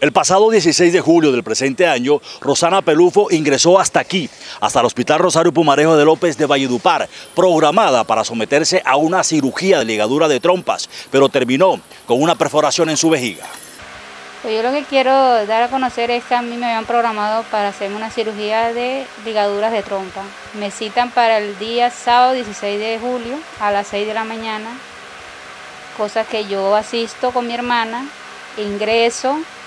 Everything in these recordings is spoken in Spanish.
El pasado 16 de julio del presente año, Rosana Pelufo ingresó hasta aquí, hasta el Hospital Rosario Pumarejo de López de Valledupar, programada para someterse a una cirugía de ligadura de trompas, pero terminó con una perforación en su vejiga. Pues yo lo que quiero dar a conocer es que a mí me habían programado para hacerme una cirugía de ligaduras de trompa. Me citan para el día sábado 16 de julio a las 6 de la mañana, cosa que yo asisto con mi hermana, ingreso, me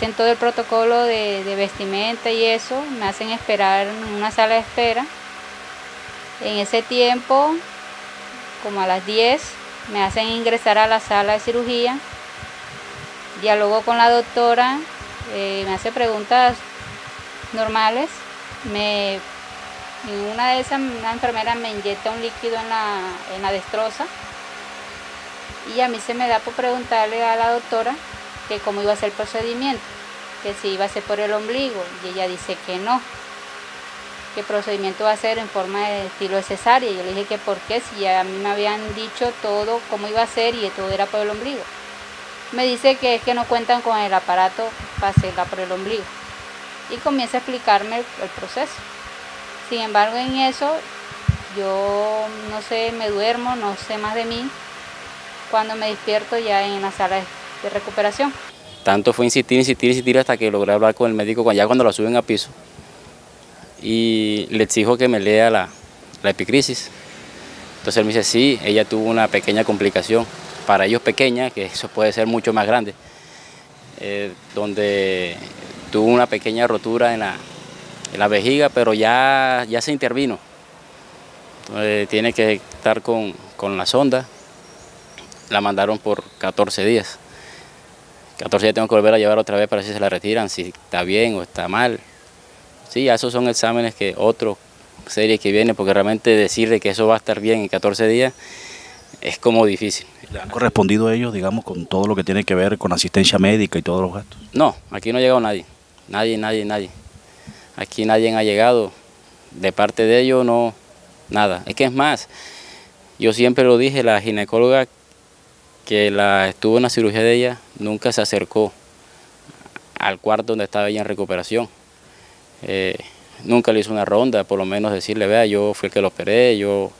hacen todo el protocolo de, vestimenta y eso, me hacen esperar en una sala de espera. En ese tiempo, como a las 10, me hacen ingresar a la sala de cirugía. Dialogo con la doctora, eh, me hace preguntas normales. Me, en una de esas, una enfermera me inyecta un líquido en la, en la destroza. Y a mí se me da por preguntarle a la doctora que cómo iba a ser el procedimiento, que si iba a ser por el ombligo, y ella dice que no, que procedimiento va a ser en forma de estilo cesárea. Yo le dije que por qué, si a mí me habían dicho todo cómo iba a ser y todo era por el ombligo. Me dice que es que no cuentan con el aparato para hacerla por el ombligo. Y comienza a explicarme el, el proceso. Sin embargo, en eso yo no sé, me duermo, no sé más de mí. Cuando me despierto ya en la sala de de recuperación. Tanto fue insistir, insistir, insistir hasta que logré hablar con el médico ya cuando la suben a piso. Y le exijo que me lea la, la epicrisis. Entonces él me dice, sí, ella tuvo una pequeña complicación. Para ellos pequeña, que eso puede ser mucho más grande. Eh, donde tuvo una pequeña rotura en la, vejiga, pero ya, ya se intervino. Entonces, tiene que estar con, con la sonda. La mandaron por 14 días. 14 días tengo que volver a llevar otra vez para ver si se la retiran, si está bien o está mal. Sí, esos son exámenes que otro serie que viene, porque realmente decirle que eso va a estar bien en 14 días es como difícil. ¿Le han correspondido a ellos, digamos, con todo lo que tiene que ver con asistencia médica y todos los gastos? No, aquí no ha llegado nadie, nadie, nadie, nadie. Aquí nadie ha llegado, de parte de ellos no, nada. Es que es más, yo siempre lo dije, la ginecóloga que la, estuvo en la cirugía de ella nunca se acercó al cuarto donde estaba ella en recuperación. Eh, nunca le hizo una ronda, por lo menos decirle, vea, yo fui el que lo operé, yo,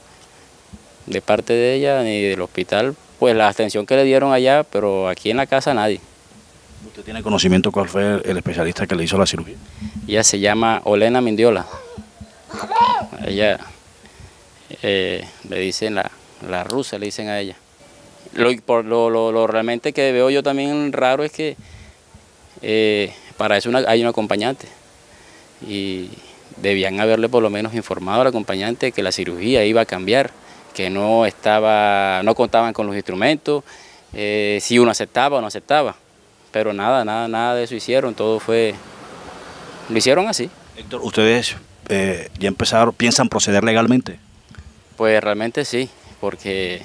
de parte de ella ni del hospital, pues la atención que le dieron allá, pero aquí en la casa nadie. ¿Usted tiene conocimiento cuál fue el especialista que le hizo la cirugía? Ella se llama Olena Mindiola. Ella, eh, le dicen la, la rusa, le dicen a ella. Lo, por lo, lo, realmente que veo yo también raro es que eh, para eso hay un acompañante y debían haberle por lo menos informado al acompañante que la cirugía iba a cambiar, que no estaba, no contaban con los instrumentos, eh, si uno aceptaba o no aceptaba, pero nada, nada, nada de eso hicieron, todo fue, lo hicieron así. Héctor, ¿ustedes eh, ya empezaron, piensan proceder legalmente? Pues realmente sí, porque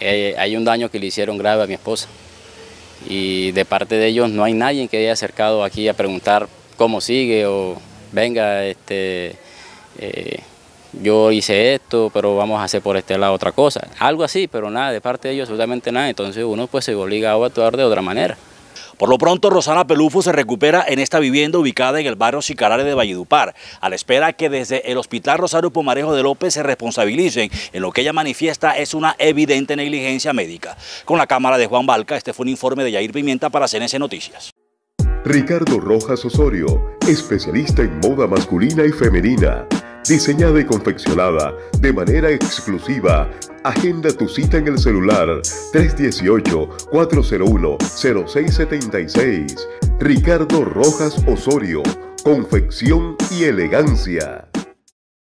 eh, hay un daño que le hicieron grave a mi esposa. Y de parte de ellos no hay nadie que haya acercado aquí a preguntar cómo sigue o venga, este, eh, yo hice esto, pero vamos a hacer por este lado otra cosa. Algo así, pero nada, de parte de ellos absolutamente nada. Entonces uno pues se obliga a actuar de otra manera. Por lo pronto, Rosana Pelufo se recupera en esta vivienda ubicada en el barrio Sicarare de Valledupar, a la espera que desde el Hospital Rosario Pomarejo de López se responsabilicen en lo que ella manifiesta es una evidente negligencia médica. Con la cámara de Juan Balca, este fue un informe de Yair Pimienta para CNC Noticias. Ricardo Rojas Osorio, especialista en moda masculina y femenina diseñada y confeccionada de manera exclusiva. Agenda tu cita en el celular 318-401-0676. Ricardo Rojas Osorio, confección y elegancia.